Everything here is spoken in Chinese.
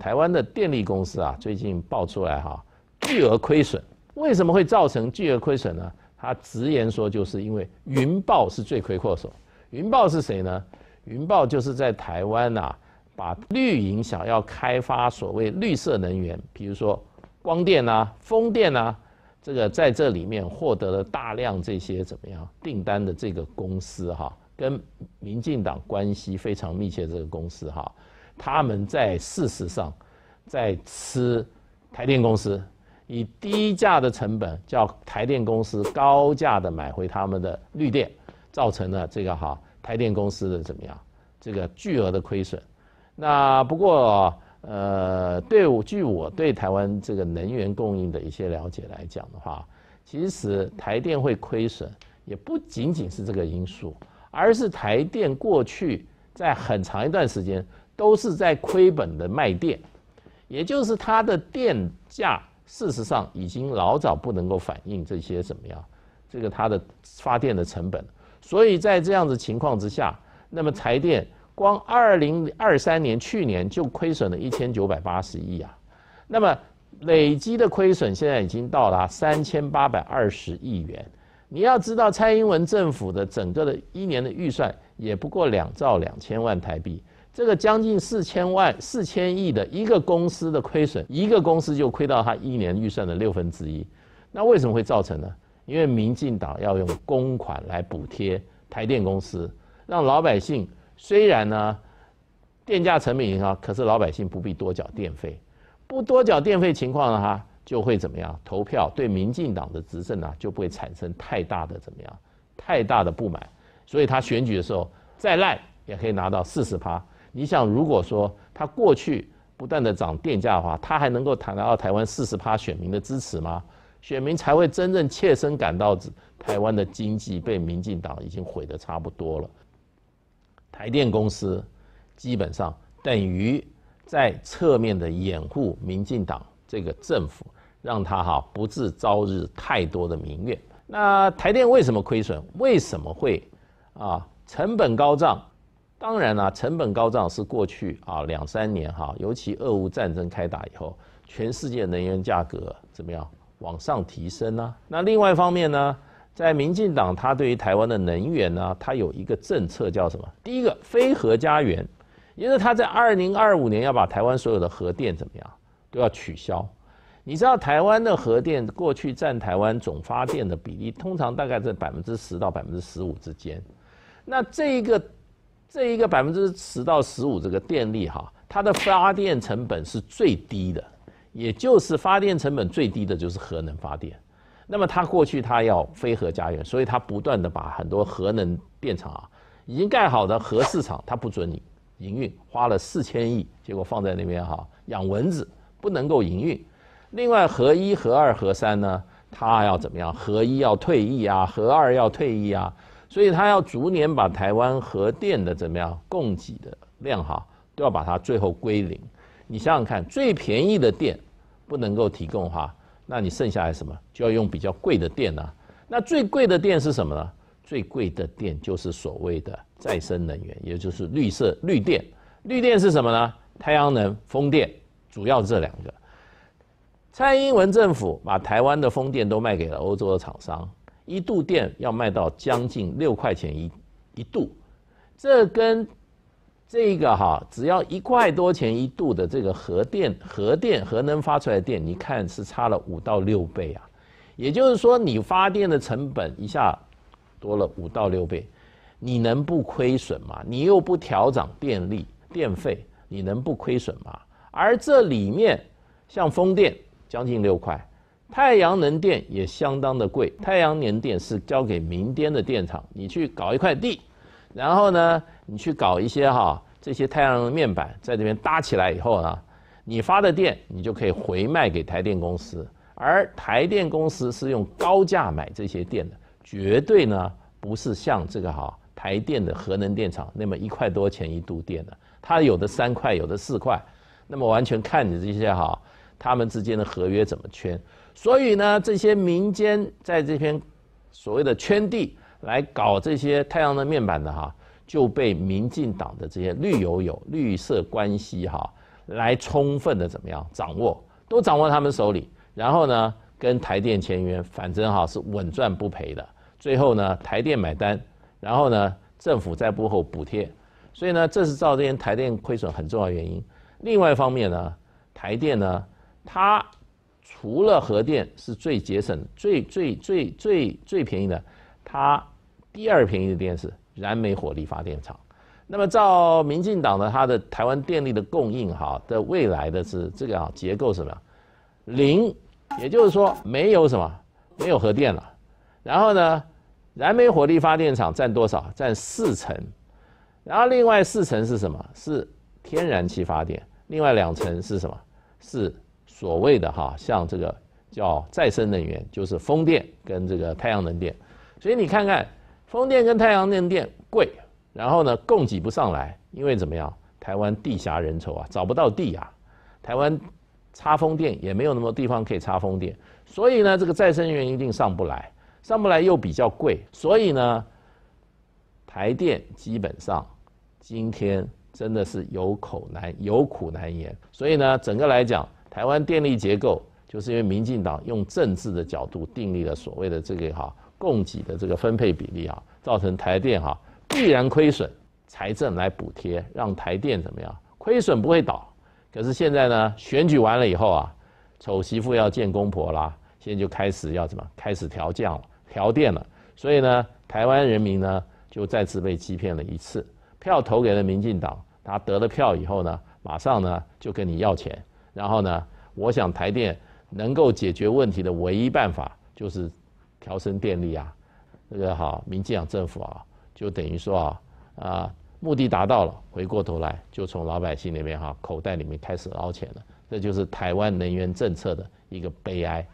台湾的电力公司啊，最近爆出来哈，巨额亏损。为什么会造成巨额亏损呢？他直言说，就是因为云豹是罪魁祸首。云豹是谁呢？云豹就是在台湾呐，把绿营想要开发所谓绿色能源，比如说光电啊、风电啊，这个在这里面获得了大量这些怎么样订单的这个公司哈，跟民进党关系非常密切这个公司哈，他们在事实上在吃台电公司。以低价的成本叫台电公司高价的买回他们的绿电，造成了这个哈台电公司的怎么样？这个巨额的亏损。那不过呃，对我据我对台湾这个能源供应的一些了解来讲的话，其实台电会亏损也不仅仅是这个因素，而是台电过去在很长一段时间都是在亏本的卖电，也就是它的电价。事实上，已经老早不能够反映这些怎么样，这个它的发电的成本。所以在这样子情况之下，那么台电光二零二三年去年就亏损了一千九百八十亿啊，那么累积的亏损现在已经到达三千八百二十亿元。你要知道，蔡英文政府的整个的一年的预算也不过两兆两千万台币。这个将近四千万、四千亿的一个公司的亏损，一个公司就亏到他一年预算的六分之一。那为什么会造成呢？因为民进党要用公款来补贴台电公司，让老百姓虽然呢电价成本高，可是老百姓不必多缴电费。不多缴电费情况呢，哈就会怎么样？投票对民进党的执政啊，就不会产生太大的怎么样？太大的不满。所以他选举的时候再烂也可以拿到四十趴。你想，如果说他过去不断的涨电价的话，他还能够谈得到台湾四十趴选民的支持吗？选民才会真正切身感到，台湾的经济被民进党已经毁得差不多了。台电公司基本上等于在侧面的掩护民进党这个政府，让他哈不致遭日太多的民怨。那台电为什么亏损？为什么会啊成本高涨？当然啦，成本高涨是过去啊两三年哈，尤其俄乌战争开打以后，全世界能源价格怎么样往上提升呢？那另外一方面呢，在民进党他对于台湾的能源呢，他有一个政策叫什么？第一个非核家园，也就是他在二零二五年要把台湾所有的核电怎么样都要取消。你知道台湾的核电过去占台湾总发电的比例，通常大概在百分之十到百分之十五之间。那这一个。这一个百分之十到十五这个电力哈，它的发电成本是最低的，也就是发电成本最低的就是核能发电。那么它过去它要非核家园，所以它不断的把很多核能电厂啊，已经盖好的核市场它不准你营运，花了四千亿，结果放在那边哈养蚊子，不能够营运。另外核一、核二、核三呢，它要怎么样？核一要退役啊，核二要退役啊。所以他要逐年把台湾核电的怎么样供给的量哈，都要把它最后归零。你想想看，最便宜的电不能够提供哈，那你剩下来什么就要用比较贵的电呢？那最贵的电是什么呢？最贵的电就是所谓的再生能源，也就是绿色绿电。绿电是什么呢？太阳能、风电，主要这两个。蔡英文政府把台湾的风电都卖给了欧洲的厂商。一度电要卖到将近六块钱一一度，这跟这个哈只要一块多钱一度的这个核电、核电、核能发出来的电，你看是差了五到六倍啊。也就是说，你发电的成本一下多了五到六倍，你能不亏损吗？你又不调涨电力电费，你能不亏损吗？而这里面像风电将近六块。太阳能电也相当的贵，太阳能电是交给民间的电厂，你去搞一块地，然后呢，你去搞一些哈这些太阳能面板在这边搭起来以后呢，你发的电你就可以回卖给台电公司，而台电公司是用高价买这些电的，绝对呢不是像这个哈台电的核能电厂那么一块多钱一度电的，它有的三块，有的四块，那么完全看你这些哈他们之间的合约怎么圈。所以呢，这些民间在这片所谓的圈地来搞这些太阳能面板的哈，就被民进党的这些绿油油绿色关系哈来充分的怎么样掌握，都掌握他们手里，然后呢跟台电签约，反正哈是稳赚不赔的。最后呢台电买单，然后呢政府在幕后补贴，所以呢这是造成台电亏损很重要原因。另外一方面呢，台电呢它除了核电是最节省、最最最最最便宜的，它第二便宜的电是燃煤火力发电厂。那么照民进党的它的台湾电力的供应哈的未来的是这个啊结构什么零，也就是说没有什么没有核电了，然后呢燃煤火力发电厂占多少？占四成，然后另外四成是什么？是天然气发电，另外两成是什么？是所谓的哈像这个叫再生能源，就是风电跟这个太阳能电。所以你看看风电跟太阳能电贵。然后呢，供给不上来，因为怎么样？台湾地狭人稠啊，找不到地啊。台湾插风电也没有那么多地方可以插风电，所以呢，这个再生能源一定上不来，上不来又比较贵，所以呢，台电基本上今天真的是有口难有苦难言。所以呢，整个来讲，台湾电力结构就是因为民进党用政治的角度订立了所谓的这个哈供给的这个分配比例啊，造成台电哈。必然亏损，财政来补贴，让台电怎么样？亏损不会倒。可是现在呢，选举完了以后啊，丑媳妇要见公婆啦，现在就开始要怎么？开始调降了，调电了。所以呢，台湾人民呢，就再次被欺骗了一次。票投给了民进党，他得了票以后呢，马上呢就跟你要钱。然后呢，我想台电能够解决问题的唯一办法就是调升电力啊。这个好，民进党政府啊。就等于说啊啊，目的达到了，回过头来就从老百姓那边哈口袋里面开始捞钱了，这就是台湾能源政策的一个悲哀。